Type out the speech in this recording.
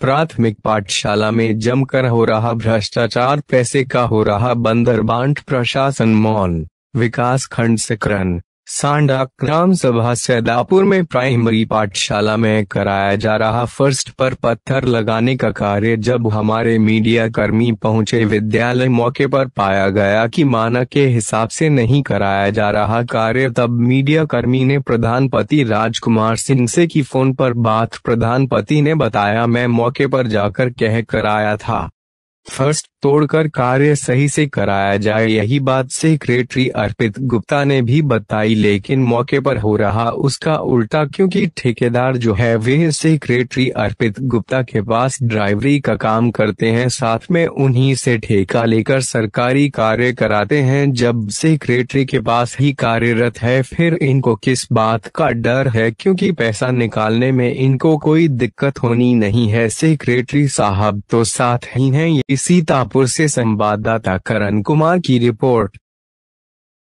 प्राथमिक पाठशाला में जमकर हो रहा भ्रष्टाचार, पैसे का हो रहा बंदर बांट प्रशासन मौन विकास खंड सिकरन। सांडा ग्राम सभा सैदापुर में प्राइमरी पाठशाला में कराया जा रहा फ़र्स्ट पर पत्थर लगाने का कार्य जब हमारे मीडिया कर्मी पहुँचे विद्यालय मौके पर पाया गया कि मानक के हिसाब से नहीं कराया जा रहा कार्य तब मीडिया कर्मी ने प्रधानपति राजकुमार सिंह से की फ़ोन पर बात। प्रधानपति ने बताया, मैं मौके पर जाकर कह कर आया था। फ़र्स्ट तोड़कर कार्य सही से कराया जाए, यही बात सेक्रेटरी अर्पित गुप्ता ने भी बताई, लेकिन मौके पर हो रहा उसका उल्टा क्योंकि ठेकेदार जो है वे सेक्रेटरी अर्पित गुप्ता के पास ड्राइवरी का काम करते हैं, साथ में उन्हीं से ठेका लेकर सरकारी कार्य कराते हैं। जब सेक्रेटरी के पास ही कार्यरत है, फिर इनको किस बात का डर है? क्योंकि पैसा निकालने में इनको कोई दिक्कत होनी नहीं है। सेक्रेटरी साहब तो साथ ही हैं सीतापुर से संवाददाता करण कुमार की रिपोर्ट।